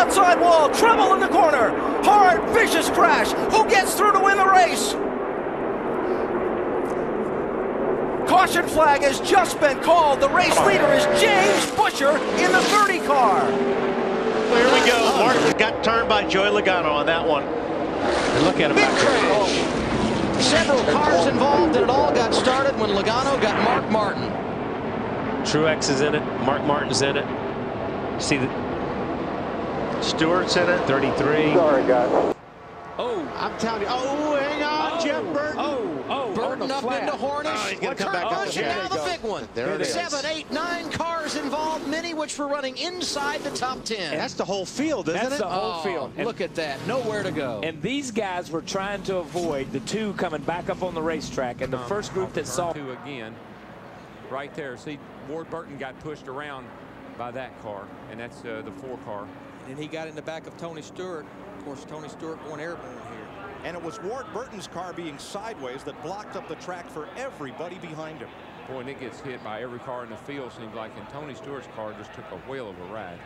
outside wall. Trouble in the corner. Hard, vicious crash. Who gets through to win the race? Caution flag has just been called. The race leader is James Busher in the 30 car. Here we go. Martin got turned by Joey Logano on that one. And look at him Big back there. crash. Several cars involved, and it all got started when Logano got Mark Martin. Truex is in it. Mark Martin's in it. See the Stewart's in it. 33. Sorry, guys. Oh, I'm telling you. Oh, hang on, oh, Jeff Burton. Oh, oh, Burton up flat. into Hornish. Oh, he's gonna come turn- back oh, up and now the big one. There it is. Seven, eight, nine cars involved, many which were running inside the top ten. That's the whole field, isn't That's it? That's the whole Oh, field. And, Look at that. Nowhere to go. and these guys were trying to avoid the two coming back up on the racetrack. And the Um, first group that saw two again, right there. See, Ward Burton got pushed around by that car, and that's uh, the four car. And he got in the back of Tony Stewart. Of course, Tony Stewart going airborne here. And it was Ward Burton's car being sideways that blocked up the track for everybody behind him. Boy, and it gets hit by every car in the field, seems like. And Tony Stewart's car just took a whale of a ride.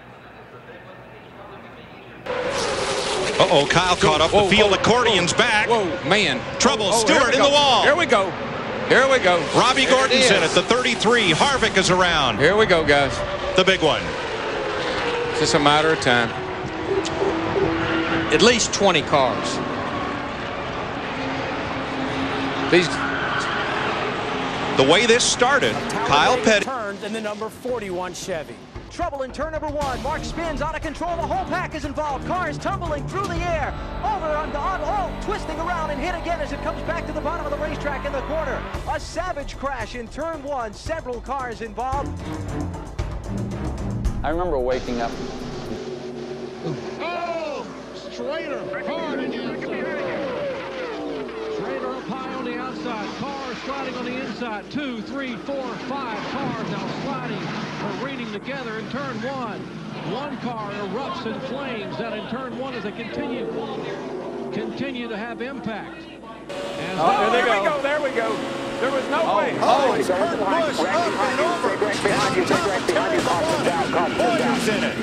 Uh-oh, Kyle caught up the field. Accordion's back. Whoa, man. Trouble. Oh, Stewart in the wall. Here we go. Here we go. Robbie There Gordon's in is. it. The 33. Harvick is around. Here we go, guys. The big one. It's just a matter of time. At least 20 cars. These The way this started, Kyle Petty. turns in the number 41 Chevy. Trouble in turn number one. Mark spins out of control. The whole pack is involved. Cars tumbling through the air. Over on the on, all twisting around and hit again as it comes back to the bottom of the racetrack in the corner. A savage crash in turn one. Several cars involved. I remember waking up. Oh, Strader hard in the outside. Strader up high on the outside. Cars sliding on the inside. Two, three, four, five cars now sliding, careening together in turn one. One car erupts in flames out in turn one as they continue continue to have impact. As Oh, there we go. There we go. There was no way. Oh, it's Kurt Busch up and over. Down top of turn one. Bowyer's in it.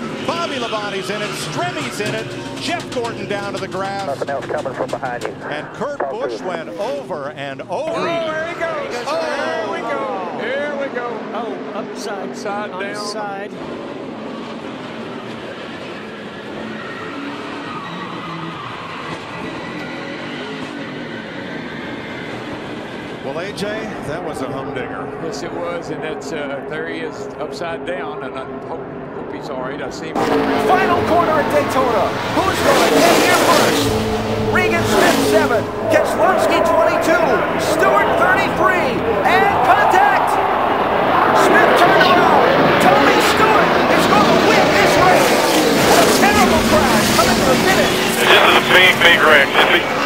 Bobby in it. Stremme's in it. Jeff Gordon down to the ground. Nothing else coming from behind you. And Kurt Busch went over and over. Oh, there he goes. Oh, here we go. Here we go. Oh, upside, upside down. Side. Well, AJ, that was a humdinger. Yes, it was, and that's uh, there he is upside down, and I hope, hope he's all right. I see him. Final corner at Daytona. Who's going to get here first? Regan Smith 7, Keselowski 22, Stewart 33, and contact! Smith turned around. Tony Stewart is going to win this race. What a terrible crash coming to the finish. This is a big, big wreck.